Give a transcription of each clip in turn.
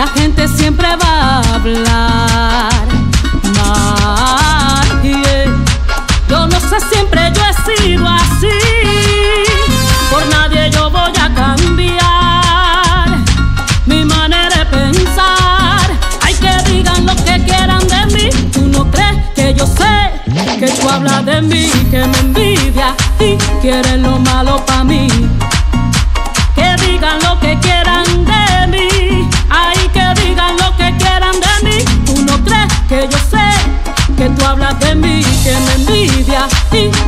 la gente siempre va a hablar mal. Yo no sé, siempre yo he sido así. Por nadie yo voy a cambiar mi manera de pensar. Hay que digan lo que quieran de mí. Tú no crees que yo sé que tú hablas de mí, que me envidia y quieres lo malo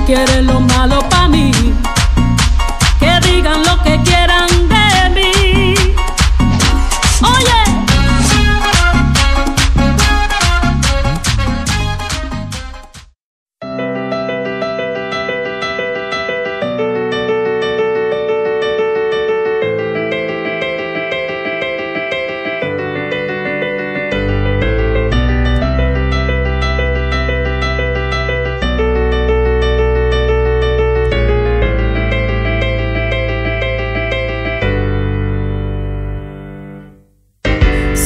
quieres lo malo para mí.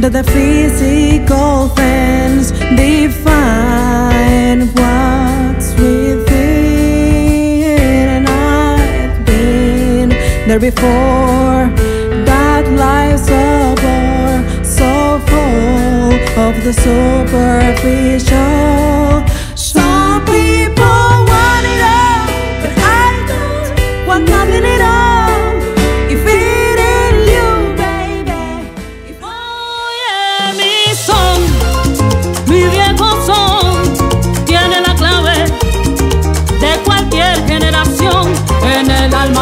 that the physical things define what's within, and I've been there before. That life's a bore so full of the superficial. Some people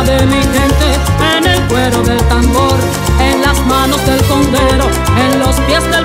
de mi gente, en el cuero del tambor, en las manos del condero, en los pies del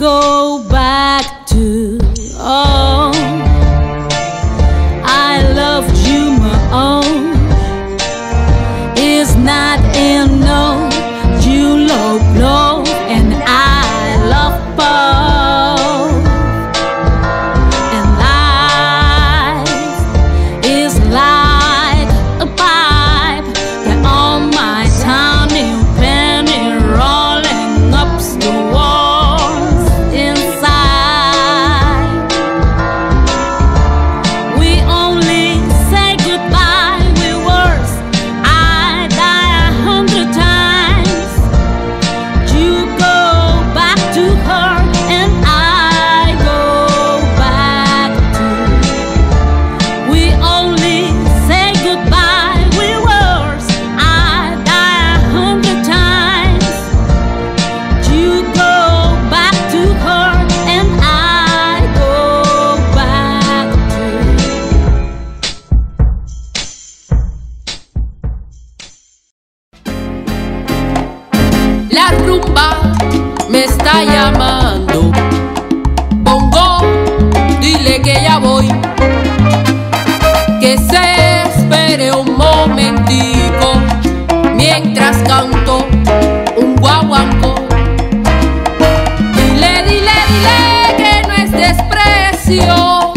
go by. Rumba me está llamando. Bongo, dile que ya voy. Que se espere un momentico mientras canto un guaguanco. Dile, dile, dile que no es desprecio